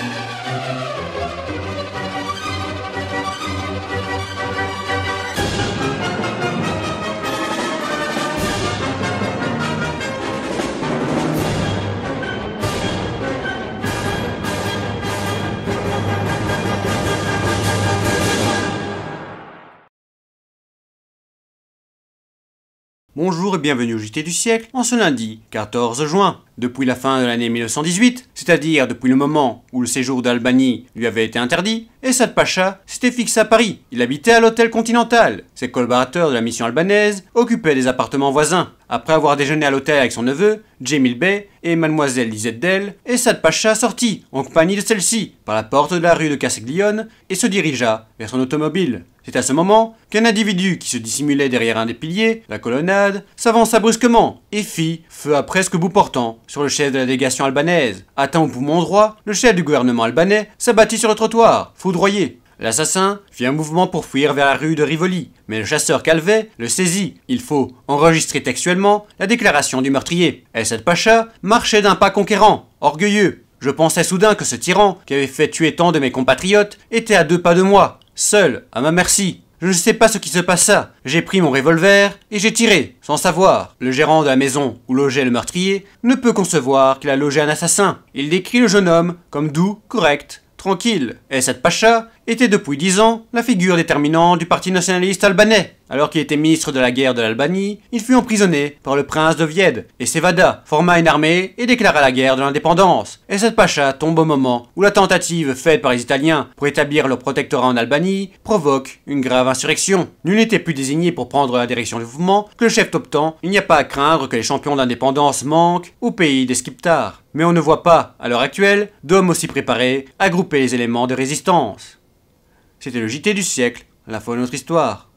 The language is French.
Música Bonjour et bienvenue au JT du siècle en ce lundi 14 juin. Depuis la fin de l'année 1918, c'est-à-dire depuis le moment où le séjour d'Albanie lui avait été interdit, Essad Pacha s'était fixé à Paris. Il habitait à l'hôtel Continental. Ses collaborateurs de la mission albanaise occupaient des appartements voisins. Après avoir déjeuné à l'hôtel avec son neveu, Jamil Bey et mademoiselle Lisette Del, Essad Pacha sortit en compagnie de celle-ci par la porte de la rue de Castiglione et se dirigea vers son automobile. C'est à ce moment qu'un individu qui se dissimulait derrière un des piliers, la colonnade, s'avança brusquement et fit feu à presque bout portant sur le chef de la délégation albanaise. Atteint au poumon droit, le chef du gouvernement albanais s'abattit sur le trottoir, foudroyé. L'assassin fit un mouvement pour fuir vers la rue de Rivoli, mais le chasseur Calvet le saisit. Il faut enregistrer textuellement la déclaration du meurtrier. Essed Pacha marchait d'un pas conquérant, orgueilleux. Je pensais soudain que ce tyran, qui avait fait tuer tant de mes compatriotes, était à deux pas de moi, seul, à ma merci. Je ne sais pas ce qui se passa. J'ai pris mon revolver et j'ai tiré, sans savoir. Le gérant de la maison où logeait le meurtrier ne peut concevoir qu'il a logé un assassin. Il décrit le jeune homme comme doux, correct, tranquille. Et cette pacha était depuis dix ans la figure déterminante du parti nationaliste albanais. Alors qu'il était ministre de la guerre de l'Albanie, il fut emprisonné par le prince de Vied et s'évada, forma une armée et déclara la guerre de l'indépendance. Et cette pacha tombe au moment où la tentative faite par les Italiens pour établir le protectorat en Albanie provoque une grave insurrection. Nul n'était plus désigné pour prendre la direction du mouvement que le chef optant. Il n'y a pas à craindre que les champions d'indépendance manquent au pays des Skiptars. Mais on ne voit pas, à l'heure actuelle, d'hommes aussi préparés à grouper les éléments de résistance. C'était le JT du siècle, la fois de notre histoire.